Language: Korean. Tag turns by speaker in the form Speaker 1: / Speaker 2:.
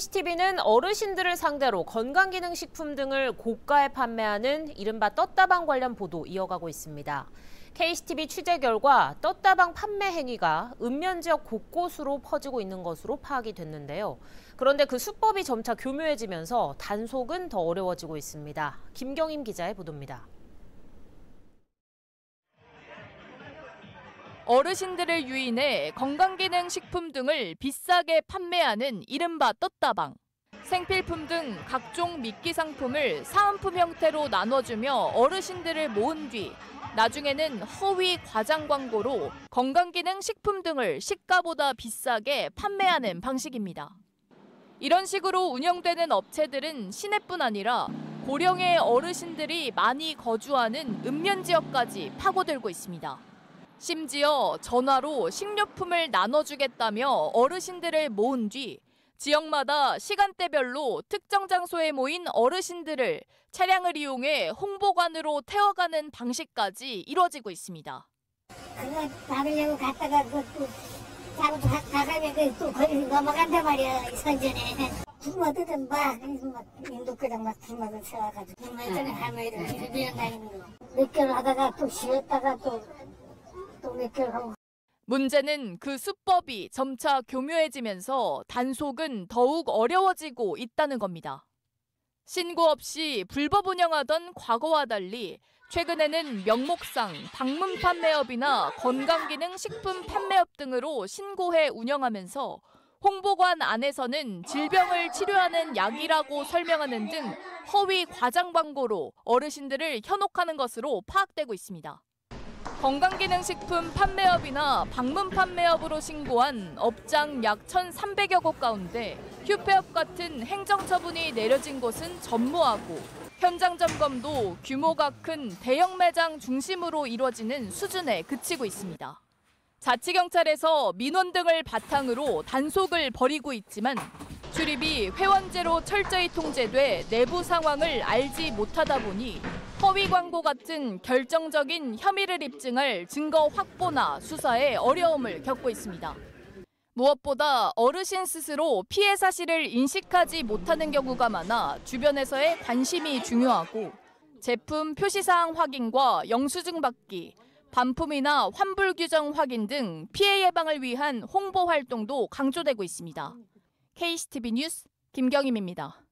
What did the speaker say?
Speaker 1: KCTV는 어르신들을 상대로 건강기능식품 등을 고가에 판매하는 이른바 떴다방 관련 보도 이어가고 있습니다. KCTV 취재 결과 떴다방 판매 행위가 읍면 지역 곳곳으로 퍼지고 있는 것으로 파악이 됐는데요. 그런데 그 수법이 점차 교묘해지면서 단속은 더 어려워지고 있습니다. 김경임 기자의 보도입니다.
Speaker 2: 어르신들을 유인해 건강기능식품 등을 비싸게 판매하는 이른바 떴다방. 생필품 등 각종 미끼 상품을 사은품 형태로 나눠주며 어르신들을 모은 뒤 나중에는 허위 과장 광고로 건강기능식품 등을 시가보다 비싸게 판매하는 방식입니다. 이런 식으로 운영되는 업체들은 시내뿐 아니라 고령의 어르신들이 많이 거주하는 읍면 지역까지 파고들고 있습니다. 심지어 전화로 식료품을 나눠주겠다며 어르신들을 모은 뒤 지역마다 시간대별로 특정 장소에 모인 어르신들을 차량을 이용해 홍보관으로 태워가는 방식까지 이뤄지고 있습니다.
Speaker 3: 그거 받으려고 갔다가 그또 잘못 가가면 그또 거기 넘어간단 말이야 선전에. 굶어뜯은 막 인도교장 막 굶어서 세워가지고. 굶어뜯은 할머니들 비벼 다니는 거 몇 개월 하다가 또 쉬었다가 또
Speaker 2: 문제는 그 수법이 점차 교묘해지면서 단속은 더욱 어려워지고 있다는 겁니다. 신고 없이 불법 운영하던 과거와 달리 최근에는 명목상 방문 판매업이나 건강기능 식품 판매업 등으로 신고해 운영하면서 홍보관 안에서는 질병을 치료하는 약이라고 설명하는 등 허위 과장 광고로 어르신들을 현혹하는 것으로 파악되고 있습니다. 건강기능식품 판매업이나 방문 판매업으로 신고한 업장 약 1,300여 곳 가운데 휴폐업 같은 행정처분이 내려진 곳은 전무하고 현장 점검도 규모가 큰 대형 매장 중심으로 이뤄지는 수준에 그치고 있습니다. 자치경찰에서 민원 등을 바탕으로 단속을 벌이고 있지만 출입이 회원제로 철저히 통제돼 내부 상황을 알지 못하다 보니 허위 광고 같은 결정적인 혐의를 입증할 증거 확보나 수사에 어려움을 겪고 있습니다. 무엇보다 어르신 스스로 피해 사실을 인식하지 못하는 경우가 많아 주변에서의 관심이 중요하고 제품 표시사항 확인과 영수증 받기, 반품이나 환불 규정 확인 등 피해 예방을 위한 홍보 활동도 강조되고 있습니다. KCTV 뉴스 김경임입니다.